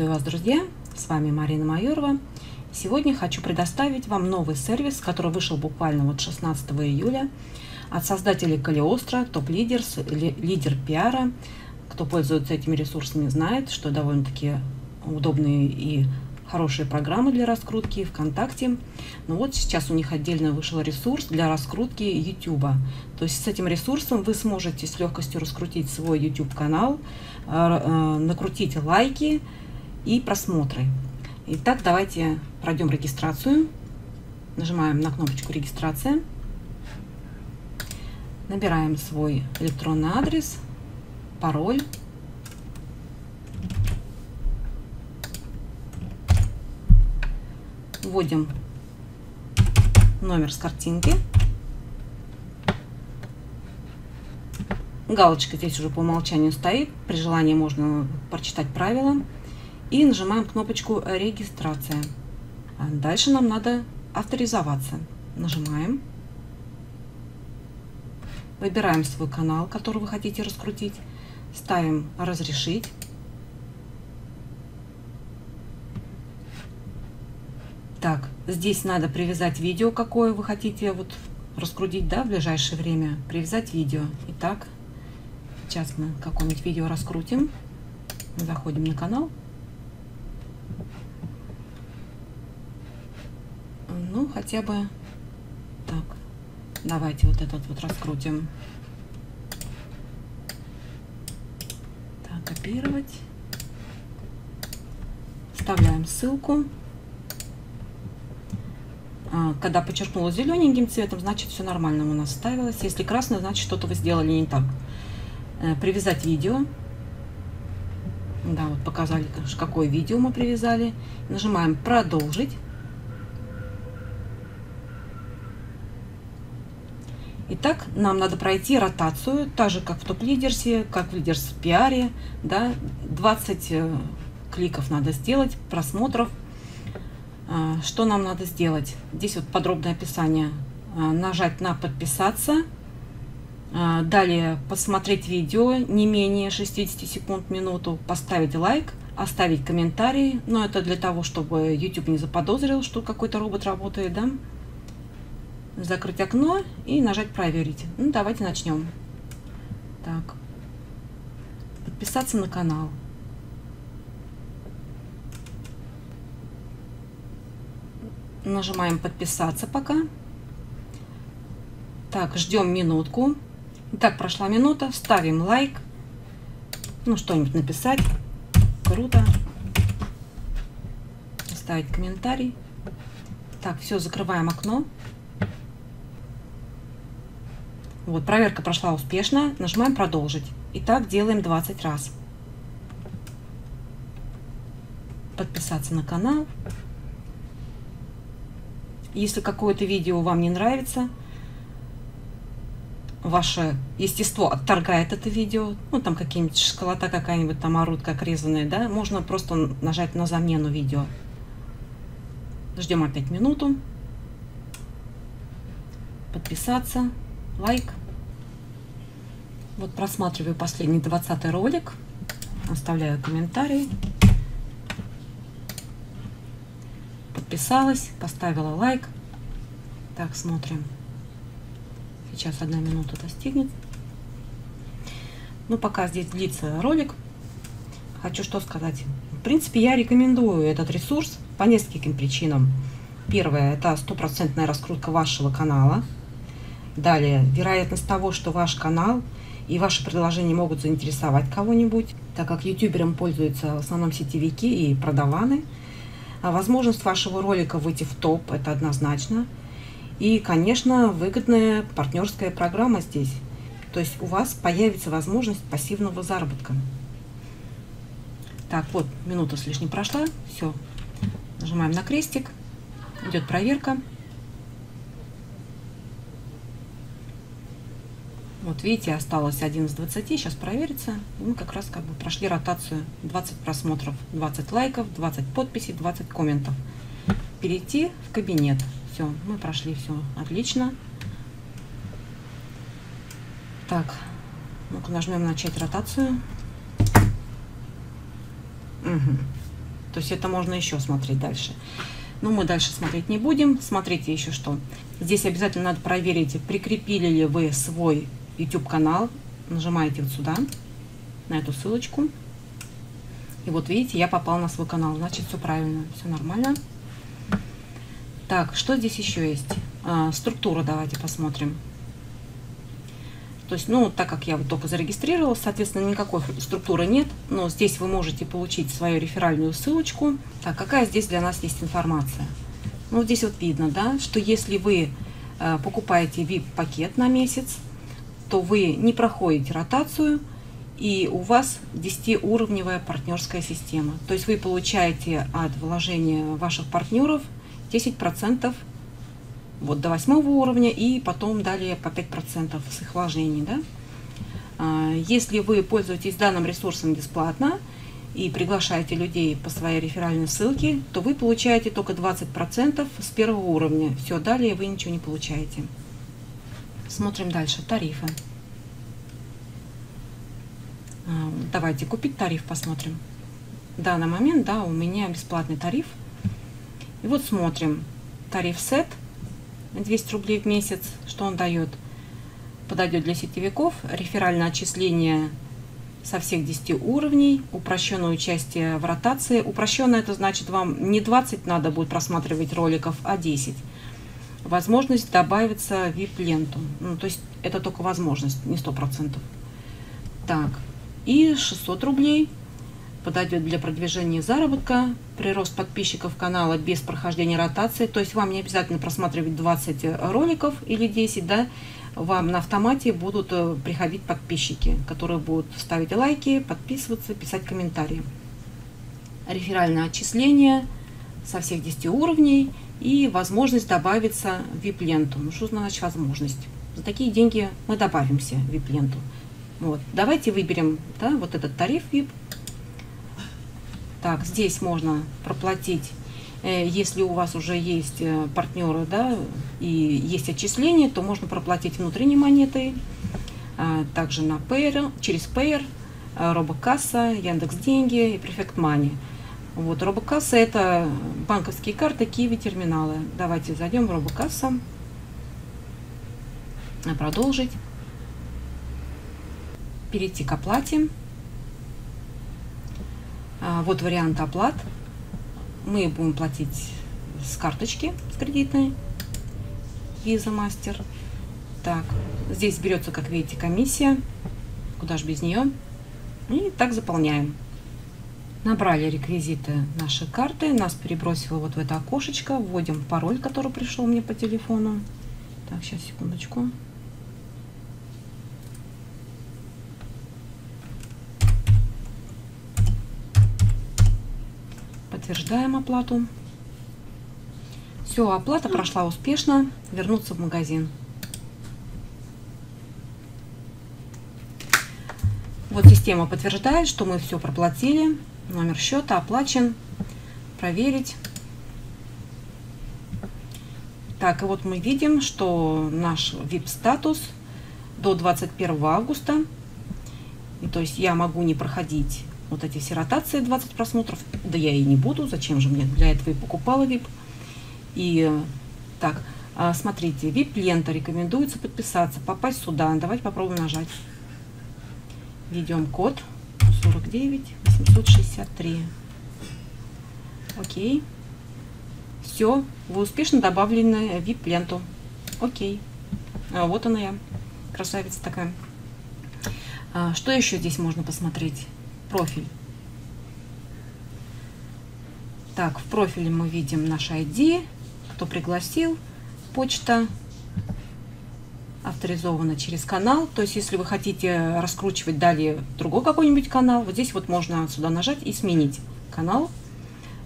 Приветствую вас, друзья! С вами Марина Майорова. Сегодня хочу предоставить вам новый сервис, который вышел буквально вот 16 июля от создателей Калиостро, Топ Лидерс, лидер пиара. Кто пользуется этими ресурсами, знает, что довольно-таки удобные и хорошие программы для раскрутки ВКонтакте. Но вот сейчас у них отдельно вышел ресурс для раскрутки YouTube. То есть с этим ресурсом вы сможете с легкостью раскрутить свой YouTube канал, э, э, накрутить лайки и просмотры. Итак, давайте пройдем регистрацию. Нажимаем на кнопочку регистрация. Набираем свой электронный адрес, пароль вводим номер с картинки. Галочка здесь уже по умолчанию стоит. При желании можно прочитать правила. И нажимаем кнопочку «Регистрация». А дальше нам надо авторизоваться. Нажимаем. Выбираем свой канал, который вы хотите раскрутить. Ставим «Разрешить». Так, здесь надо привязать видео, какое вы хотите вот раскрутить, да, в ближайшее время. Привязать видео. Итак, сейчас мы какое-нибудь видео раскрутим. Заходим на канал. Ну, хотя бы так. Давайте вот этот вот раскрутим. Так, копировать. Вставляем ссылку. А, когда подчеркнула зелененьким цветом, значит все нормально у нас ставилось. Если красный, значит что-то вы сделали не так. Э, привязать видео. Да, вот показали, какое видео мы привязали. Нажимаем «Продолжить». Итак, нам надо пройти ротацию, так же, как в топ-лидерсе, как в лидерс пиаре. Да, 20 э, кликов надо сделать, просмотров. А, что нам надо сделать? Здесь вот подробное описание. А, нажать на подписаться. А, далее посмотреть видео не менее 60 секунд минуту. Поставить лайк. Оставить комментарий. Но это для того, чтобы YouTube не заподозрил, что какой-то робот работает. Да? Закрыть окно и нажать проверить. Ну, давайте начнем. Так. Подписаться на канал. Нажимаем подписаться пока. Так, ждем минутку. Так, прошла минута. Ставим лайк. Ну, что-нибудь написать. Круто. Ставить комментарий. Так, все, закрываем окно. Вот, проверка прошла успешно. Нажимаем продолжить. И так делаем 20 раз. Подписаться на канал. Если какое-то видео вам не нравится, ваше естество отторгает это видео, ну там какие-нибудь шоколада какая-нибудь там орут, как резаные, да, можно просто нажать на замену видео. Ждем опять минуту. Подписаться, лайк. Вот просматриваю последний 20 ролик, оставляю комментарий. подписалась, поставила лайк. Так, смотрим. Сейчас одна минута достигнет. Ну, пока здесь длится ролик, хочу что сказать. В принципе, я рекомендую этот ресурс по нескольким причинам. Первое, это стопроцентная раскрутка вашего канала. Далее, вероятность того, что ваш канал и ваши предложения могут заинтересовать кого-нибудь, так как ютубером пользуются в основном сетевики и продаваны – а возможность вашего ролика выйти в топ, это однозначно. И, конечно, выгодная партнерская программа здесь. То есть у вас появится возможность пассивного заработка. Так, вот, минута с лишним прошла. Все. Нажимаем на крестик. Идет проверка. Вот видите, осталось 1 из 20, сейчас проверится. И мы как раз как бы прошли ротацию 20 просмотров, 20 лайков, 20 подписей, 20 комментов. Перейти в кабинет. Все, мы прошли все отлично. Так, ну-ка нажмем начать ротацию. Угу. То есть это можно еще смотреть дальше. Но мы дальше смотреть не будем. Смотрите еще что. Здесь обязательно надо проверить, прикрепили ли вы свой YouTube канал. Нажимаете вот сюда, на эту ссылочку. И вот видите, я попал на свой канал. Значит, все правильно, все нормально. Так, что здесь еще есть? А, структура давайте посмотрим. То есть, ну, так как я вот только зарегистрировалась, соответственно, никакой структуры нет, но здесь вы можете получить свою реферальную ссылочку. Так, какая здесь для нас есть информация? Ну, здесь вот видно, да, что если вы э, покупаете VIP-пакет на месяц, то вы не проходите ротацию, и у вас 10-уровневая партнерская система. То есть вы получаете от вложения ваших партнеров 10% вот до восьмого уровня и потом далее по 5% с их вложений. Да? А, если вы пользуетесь данным ресурсом бесплатно и приглашаете людей по своей реферальной ссылке, то вы получаете только 20% с первого уровня. Все, далее вы ничего не получаете. Смотрим дальше. Тарифы. А, давайте купить тариф посмотрим. В данный момент, да, у меня бесплатный тариф. И вот смотрим. Тариф сет – 200 рублей в месяц. Что он дает? Подойдет для сетевиков. Реферальное отчисление со всех 10 уровней, упрощенное участие в ротации. Упрощенное это значит вам не 20 надо будет просматривать роликов, а 10. Возможность добавиться VIP-ленту. Ну, то есть это только возможность, не 100%. Так, и 600 рублей подойдет для продвижения заработка, прирост подписчиков канала без прохождения ротации, то есть вам не обязательно просматривать 20 роликов или 10, да, вам на автомате будут э, приходить подписчики, которые будут ставить лайки, подписываться, писать комментарии. Реферальное отчисление со всех 10 уровней и возможность добавиться в VIP-ленту. Ну, что значит возможность? За такие деньги мы добавимся в VIP-ленту. Вот. Давайте выберем да, вот этот тариф VIP так, здесь можно проплатить, э, если у вас уже есть э, партнеры, да, и есть отчисления, то можно проплатить внутренней монетой, а, также на Payer, через Payer, э, Робокасса, Яндекс Деньги и Prefect Money. Вот, Робокасса это банковские карты, Киви, терминалы. Давайте зайдем в Робокасса. Продолжить. Перейти к оплате. А, вот вариант оплат. Мы будем платить с карточки, с кредитной, Visa Master. Так, здесь берется, как видите, комиссия. Куда же без нее? И так заполняем. Набрали реквизиты нашей карты, нас перебросило вот в это окошечко. Вводим пароль, который пришел мне по телефону. Так, сейчас, секундочку. Подтверждаем оплату. Все, оплата прошла успешно. Вернуться в магазин. Вот система подтверждает, что мы все проплатили. Номер счета оплачен. Проверить. Так, и вот мы видим, что наш VIP-статус до 21 августа. И то есть я могу не проходить вот эти все ротации 20 просмотров. Да я и не буду, зачем же мне? Для этого и покупала VIP. И так, а, смотрите, VIP-лента рекомендуется подписаться, попасть сюда. Давайте попробуем нажать. Введем код 49 863. Окей. Все, вы успешно добавлены в VIP-ленту. Окей. А, вот она я, красавица такая. А, что еще здесь можно посмотреть? профиль. Так, в профиле мы видим наш ID, кто пригласил, почта авторизована через канал. То есть, если вы хотите раскручивать далее другой какой-нибудь канал, вот здесь вот можно сюда нажать и сменить канал.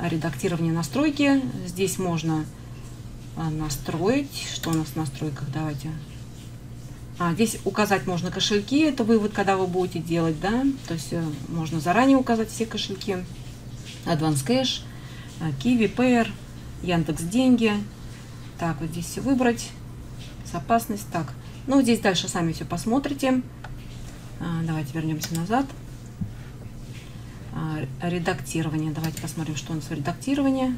Редактирование настройки. Здесь можно а, настроить. Что у нас в настройках? Давайте а, здесь указать можно кошельки, это вывод, когда вы будете делать, да, то есть э, можно заранее указать все кошельки. Advance Cash, э, Kiwi, Payer, Яндекс Деньги. Так, вот здесь все выбрать. Безопасность. Так, ну здесь дальше сами все посмотрите. А, давайте вернемся назад. А, редактирование. Давайте посмотрим, что у нас в редактировании.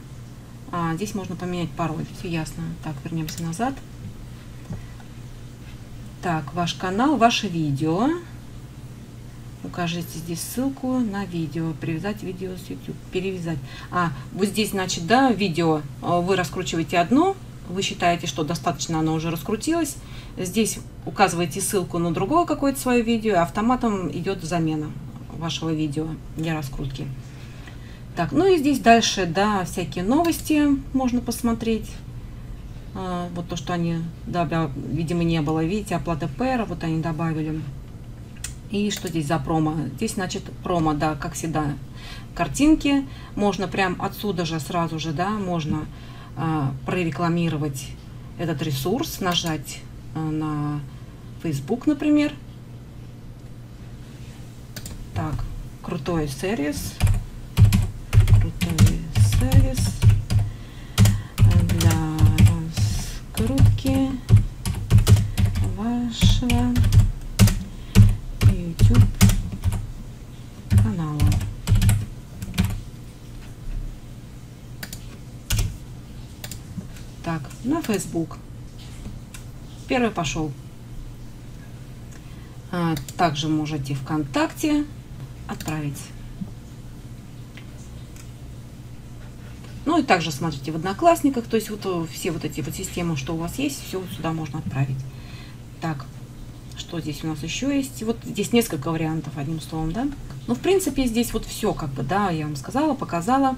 А, здесь можно поменять пароль. Все ясно. Так, вернемся назад. Так, ваш канал, ваше видео. Укажите здесь ссылку на видео. Привязать видео с YouTube. Перевязать. А, вот здесь, значит, да, видео а, вы раскручиваете одно. Вы считаете, что достаточно оно уже раскрутилось. Здесь указываете ссылку на другое какое-то свое видео. И автоматом идет замена вашего видео для раскрутки. Так, ну и здесь дальше, да, всякие новости можно посмотреть. А, вот то, что они, да, видимо, не было. Видите, оплата пэра, вот они добавили. И что здесь за промо? Здесь, значит, промо, да, как всегда, картинки. Можно прям отсюда же сразу же, да, можно прорекламировать этот ресурс, нажать а, на Facebook, например. Так, крутой сервис. Facebook. Первый пошел. А, также можете ВКонтакте отправить. Ну и также смотрите в Одноклассниках, то есть вот э, все вот эти вот системы, что у вас есть, все сюда можно отправить. Так, что здесь у нас еще есть? Вот здесь несколько вариантов, одним словом, да. Ну, в принципе, здесь вот все, как бы, да, я вам сказала, показала.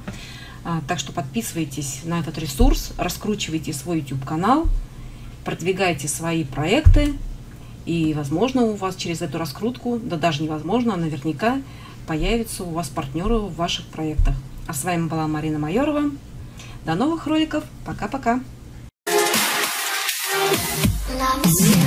А, так что подписывайтесь на этот ресурс, раскручивайте свой YouTube-канал, продвигайте свои проекты, и, возможно, у вас через эту раскрутку, да даже невозможно, а наверняка появятся у вас партнеры в ваших проектах. А с вами была Марина Майорова. До новых роликов. Пока-пока. Love